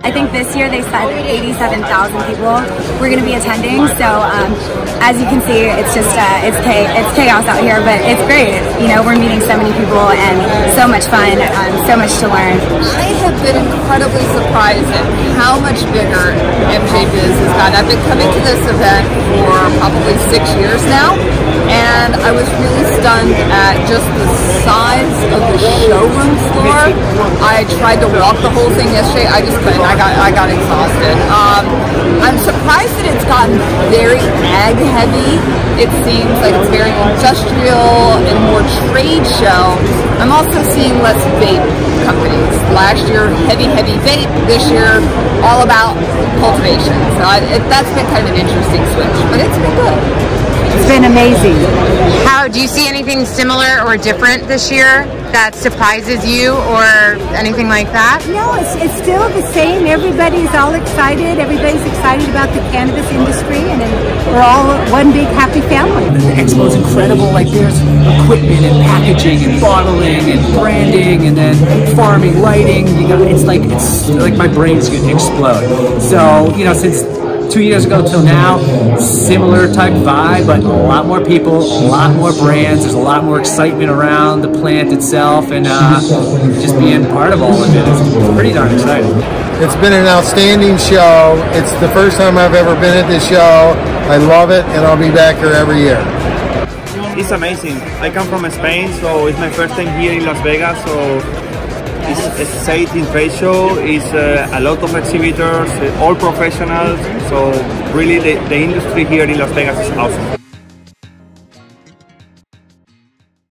I think this year they said 87,000 people were going to be attending. So um, as you can see, it's just uh, it's it's chaos out here, but it's great. You know, we're meeting so many people and so much fun, um, so much to learn. I have been incredibly surprised at how much bigger MJ Biz has gotten. I've been coming to this event for probably six years now, and I was really stunned at just the size of the showroom floor. I tried to walk the whole thing yesterday. I just couldn't. I got I got exhausted. Um, I'm surprised that it's gotten very ag heavy. It seems like it's very industrial and more trade show. I'm also seeing less vape companies. Last year, heavy, heavy vape. This year, all about cultivation. So I, it, that's been kind of an interesting switch, but it's been good. It's been amazing. How do you see anything similar or different this year that surprises you or anything like that? No, it's, it's still the same. Everybody's all excited. Everybody's excited about the cannabis industry, and we're all one big happy family. The expo is incredible. Like there's equipment and packaging and bottling and branding and then farming, lighting. You got it's like it's like my brain's gonna explode. So you know since two years ago till now, similar type vibe, but a lot more people, a lot more brands. There's a lot more excitement around the plant itself, and uh, just being part of all of it is pretty darn exciting. It's been an outstanding show. It's the first time I've ever been at this show. I love it, and I'll be back here every year. It's amazing. I come from Spain, so it's my first time here in Las Vegas. So it's exciting trade show. It's uh, a lot of exhibitors, uh, all professionals. So really, the, the industry here in Las Vegas is awesome.